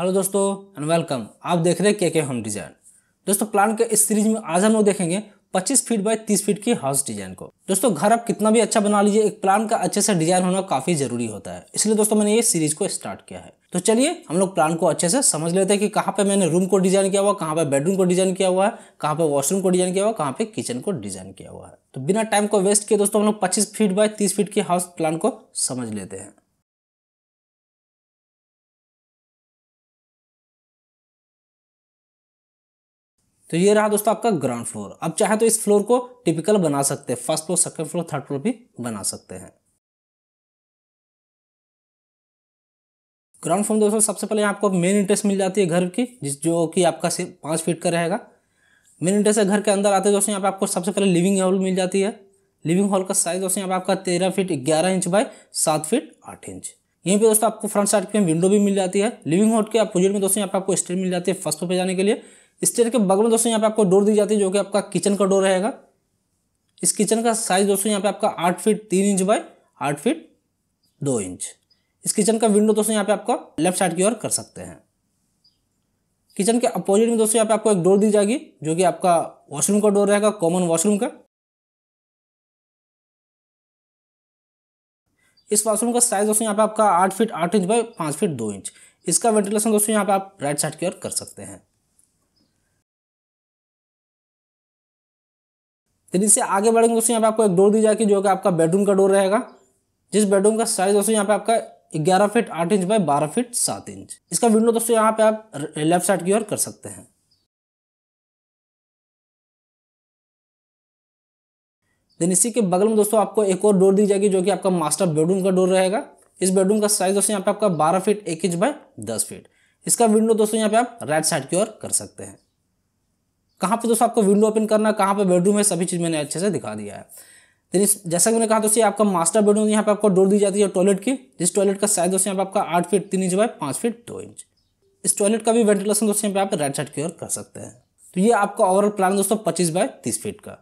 Hello दोस्तों and welcome आप देख रहे हैं के के होम डिज़ाइन। दोस्तों प्लान के इस सीरीज़ में आज हम लोग देखेंगे 25 फीट बाय 30 फीट की हाउस डिज़ाइन को। दोस्तों, घर आप कितना भी अच्छा बना लीजिए, एक प्लान का अच्छे से डिज़ाइन होना काफ़ी ज़रूरी होता है। इसलिए दोस्तों, मैंने ये सीरीज़ को स्टार्ट किया है। तो चलिए, हम लोग प्लान को अच्छे से समझ लेते हैं कि कहाँ पे मैंने रूम को डिज़ाइन किया हुआ, कहाँ पे बेडरूम को डिज़ाइन किया हुआ है, कहाँ पे वॉशरूम को डिज़ाइन किया हुआ, कहाँ पे किचन को डिज़ाइन किया हुआ है। तो बिना टाइम को वेस्ट किए दोस्तों, हम लोग पच्चीस फीट बाय तीस फीट की हाउस प्लान को समझ लेते हैं। तो ये रहा दोस्तों आपका ग्राउंड फ्लोर अब चाहे तो इस फ्लोर को टिपिकल बना सकते हैं। First floor second floor third floor भी बना सकते हैं। ग्राउंड फ्लोर दोस्तों सबसे पहले आपको मेन इंटरेस्ट मिल जाती है घर की, जिस जो कि आपका सिर्फ़ पाँच फीट का रहेगा। मेन इंटरेस्ट घर के अंदर आते दोस्तों, यहाँ पे आपको सबसे पहले लिविंग हॉल मिल जाती है। लिविंग हॉल का साइज़ दोस्तों, यहाँ पे आपका तेरह फीट ग्यारह इंच बाय सात फीट आठ इंच यहीं पे दोस्तों आपको फ्रंट साइड पे विंडो भी मिल जाती है। लिविंग हॉल के अपोजिट में दोस्तों, यहाँ पे आपको स्टेयर मिल जाती है फ़र्स्ट फ्लोर पे जाने के लिए। स्टेयर के बगल में दोस्तों यहाँ पे आपको डोर दी जाती है जो कि आपका किचन का डोर रहेगा। इस किचन का साइज़ दोस्तों यहाँ पे आपका आठ फीट तीन इंच बाय आठ फीट दो इंच इस किचन का विंडो दोस्तों यहाँ पे आपका लेफ़्ट साइड की ओर कर सकते हैं। किचन के अपोजिट में दोस्तों यहाँ पे आपको एक डोर दी जाएगी, जो कि आपका वॉशरूम का डोर रहेगा कॉमन वॉशरूम का। इस वॉशरूम का साइज़ दोस्तों यहाँ पे आपका आठ फीट आठ इंच बाय पाँच फीट दो इंच इसका वेंटिलेशन दोस्तों यहाँ पे आप राइट साइड की ओर कर सकते हैं। फिर इससे आगे बढ़ेंगे दोस्तों यहाँ पे आपको एक डोर दी जाएगी जो कि आपका बेडरूम का डोर रहेगा। जिस बेडरूम का साइज़ दोस्तों यहाँ पे आपका ग्यारह फीट आठ इंच बाय बारह फीट सात इंच इसका विंडो दोस्तों यहाँ पे आप लेफ़्ट साइड की ओर कर सकते हैं। देन इसी के बगल में दोस्तों आपको एक और डोर दी जाएगी जो कि आपका मास्टर बेडरूम का डोर रहेगा। इस बेडरूम का साइज़ दोस्तों यहाँ पे आपका बारह फीट एक इंच बाय दस फीट इसका विंडो दोस्तों यहाँ पे आप राइट साइड की ओर कर सकते हैं। कहाँ पे दोस्तों आपको विंडो ओपन करना कहाँ पर बेडरूम है, सभी चीज़ मैंने अच्छे से दिखा दिया है। देन जैसा कि मैंने कहा दोस्तों आपका मास्टर बेडरूम यहाँ पे आपको डोर दी जाती है टॉयलेट की। जिस टॉयलेट का साइज़ दोस्तों, यहाँ पे आपका आठ फीट तीन इंच बाय पाँच फीट दो इंच इस टॉयलेट का भी वेंटिलेशन दोस्तों, यहाँ पर आप राइट साइड की ओर कर सकते हैं। तो ये आपका ओवरऑल प्लान दोस्तों, पच्चीस बाय तीस फीट का।